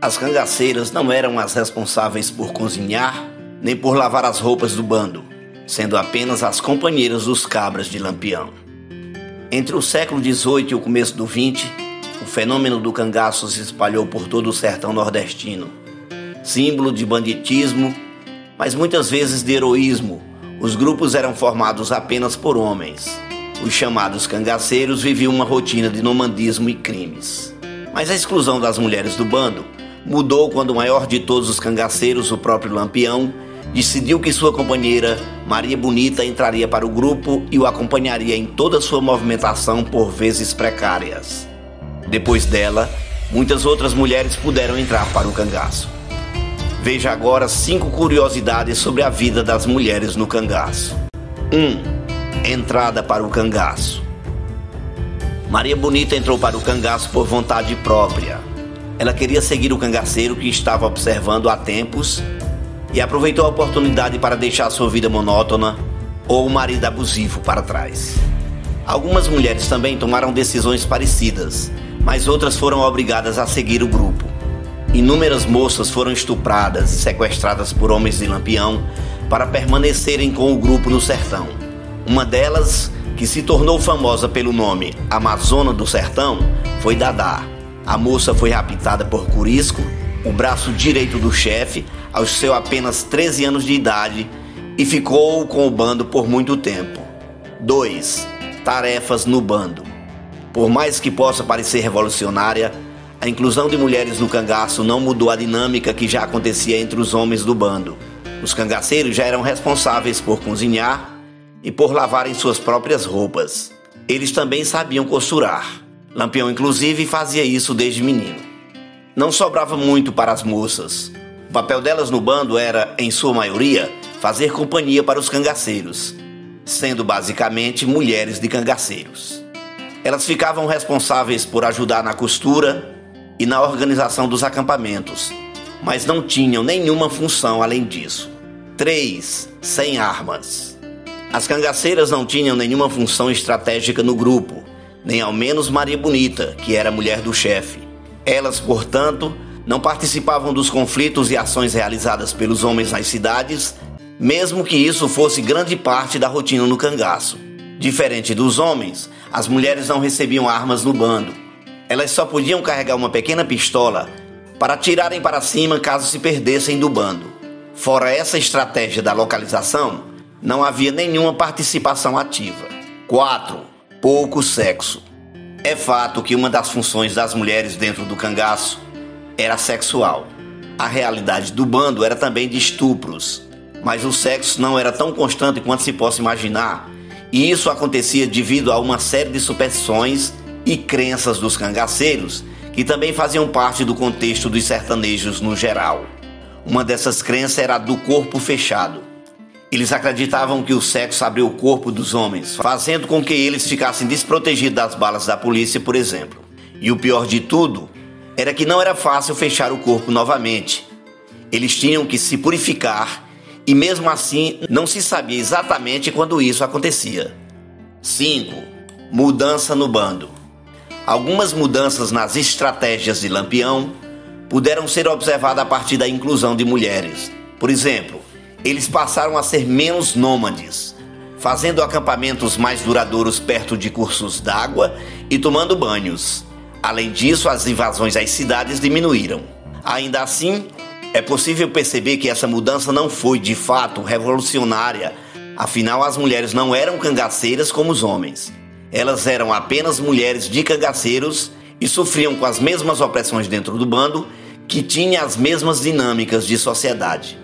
As cangaceiras não eram as responsáveis por cozinhar nem por lavar as roupas do bando, sendo apenas as companheiras dos cabras de Lampião. Entre o século XVIII e o começo do XX, o fenômeno do cangaço se espalhou por todo o sertão nordestino. Símbolo de banditismo, mas muitas vezes de heroísmo, os grupos eram formados apenas por homens. Os chamados cangaceiros viviam uma rotina de nomandismo e crimes. Mas a exclusão das mulheres do bando mudou quando o maior de todos os cangaceiros, o próprio Lampião, decidiu que sua companheira, Maria Bonita, entraria para o grupo e o acompanharia em toda sua movimentação por vezes precárias. Depois dela, muitas outras mulheres puderam entrar para o cangaço. Veja agora cinco curiosidades sobre a vida das mulheres no cangaço. 1. Um, entrada para o cangaço. Maria Bonita entrou para o cangaço por vontade própria. Ela queria seguir o cangaceiro que estava observando há tempos e aproveitou a oportunidade para deixar sua vida monótona ou o marido abusivo para trás. Algumas mulheres também tomaram decisões parecidas, mas outras foram obrigadas a seguir o grupo. Inúmeras moças foram estupradas e sequestradas por homens de Lampião para permanecerem com o grupo no sertão. Uma delas, que se tornou famosa pelo nome Amazona do Sertão, foi Dadá. A moça foi raptada por Curisco, o braço direito do chefe, aos seus apenas 13 anos de idade e ficou com o bando por muito tempo. 2. Tarefas no bando. Por mais que possa parecer revolucionária, a inclusão de mulheres no cangaço não mudou a dinâmica que já acontecia entre os homens do bando. Os cangaceiros já eram responsáveis por cozinhar e por lavarem suas próprias roupas. Eles também sabiam costurar. Lampião, inclusive, fazia isso desde menino. Não sobrava muito para as moças. O papel delas no bando era, em sua maioria, fazer companhia para os cangaceiros, sendo basicamente mulheres de cangaceiros. Elas ficavam responsáveis por ajudar na costura e na organização dos acampamentos, mas não tinham nenhuma função além disso. 3. Sem armas. As cangaceiras não tinham nenhuma função estratégica no grupo, nem ao menos Maria Bonita, que era mulher do chefe. Elas, portanto, não participavam dos conflitos e ações realizadas pelos homens nas cidades, mesmo que isso fosse grande parte da rotina no cangaço. Diferente dos homens, as mulheres não recebiam armas no bando. Elas só podiam carregar uma pequena pistola para atirarem para cima caso se perdessem do bando. Fora essa estratégia da localização, não havia nenhuma participação ativa. 4. Pouco sexo. É fato que uma das funções das mulheres dentro do cangaço era sexual. A realidade do bando era também de estupros, mas o sexo não era tão constante quanto se possa imaginar, e isso acontecia devido a uma série de superstições e crenças dos cangaceiros que também faziam parte do contexto dos sertanejos no geral. Uma dessas crenças era a do corpo fechado. Eles acreditavam que o sexo abriu o corpo dos homens, fazendo com que eles ficassem desprotegidos das balas da polícia, por exemplo. E o pior de tudo era que não era fácil fechar o corpo novamente. Eles tinham que se purificar e, mesmo assim, não se sabia exatamente quando isso acontecia. 5. Mudança no bando. Algumas mudanças nas estratégias de Lampião puderam ser observadas a partir da inclusão de mulheres. Por exemplo, eles passaram a ser menos nômades, fazendo acampamentos mais duradouros perto de cursos d'água e tomando banhos. Além disso, as invasões às cidades diminuíram. Ainda assim, é possível perceber que essa mudança não foi de fato revolucionária, afinal, as mulheres não eram cangaceiras como os homens. Elas eram apenas mulheres de cangaceiros e sofriam com as mesmas opressões dentro do bando, que tinha as mesmas dinâmicas de sociedade.